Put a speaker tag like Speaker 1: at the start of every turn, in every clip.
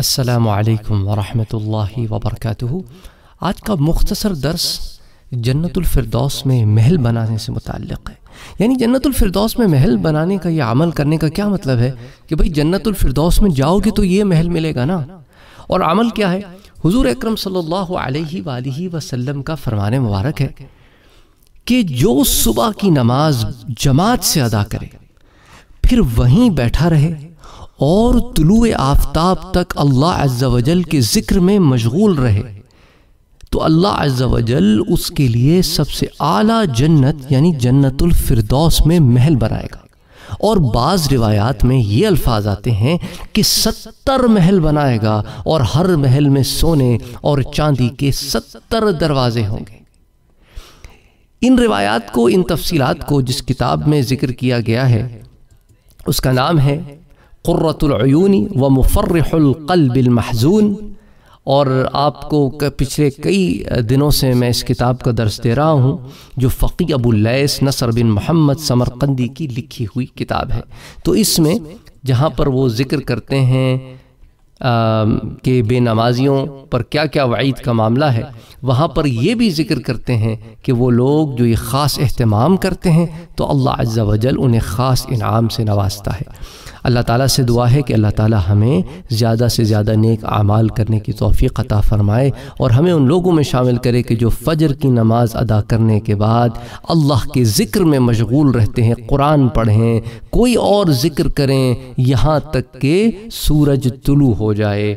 Speaker 1: असलकम वरहमतुल्लाहि वबरकातुहू आज का मुख्तसर दर्स जन्नतुलफ़िरदौस में महल बनाने से मुतक़ है। यानी जन्नतुलफ़िरदौस में महल बनाने का ये अमल करने का क्या मतलब है कि भाई जन्नतुलफ़िरदौस में जाओगे तो ये महल मिलेगा ना? और अमल क्या है? हुजूर अकरम सल्लल्लाहु अलैहि वसल्लम का फरमान मुबारक है कि जो सुबह की नमाज़ जमात से अदा करे, फिर वहीं बैठा रहे और तुलु आफ्ताब तक अल्लाह अज्जा के ज़िक्र में मशगूल रहे। तो अल्लाह अज्जा उसके लिए सबसे आला जन्नत, यानी जन्नतुल फिरदौस में महल बनाएगा। और बाज़ रिवायात में ये अल्फाज आते हैं कि सत्तर महल बनाएगा और हर महल में सोने और चांदी के सत्तर दरवाजे होंगे। इन रिवायात को, इन तफसीलात को जिस किताब में ज़िक्र किया गया है, उसका नाम है क़ुर्रतुलयूनी व मुफ़र्रक़लबिलमहजून और आपको पिछले कई दिनों से मैं इस किताब का दर्स दे रहा हूँ, जो फ़की अबुल्लैस नसर बिन मोहम्मद समरकंदी की लिखी हुई किताब है। तो इसमें जहाँ पर वो ज़िक्र करते हैं के बेनमाजियों पर क्या क्या वईद का मामला है, वहाँ पर ये भी ज़िक्र करते हैं कि वो लोग जो ये ख़ास अहतमाम करते हैं तो अल्लाह अज्जा वजल उन्हें ख़ास इनाम से नवाजता है। अल्लाह ताला से दुआ है कि अल्लाह ताला हमें ज़्यादा से ज़्यादा नेक आमाल करने की तोफ़ी अता फ़रमाए और हमें उन लोगों में शामिल करे कि जो फ़जर की नमाज़ अदा करने के बाद अल्लाह के ज़िक्र में मशगूल रहते हैं, कुरान पढ़ें, कोई और ज़िक्र करें, यहाँ तक कि सूरज तुलू हो जाए।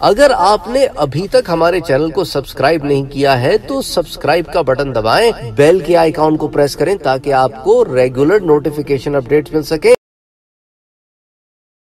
Speaker 2: अगर आपने अभी तक हमारे चैनल को सब्सक्राइब नहीं किया है तो सब्सक्राइब का बटन दबाएँ, बेल के आइकॉन को प्रेस करें ताकि आपको रेगुलर नोटिफिकेशन अपडेट्स मिल सके।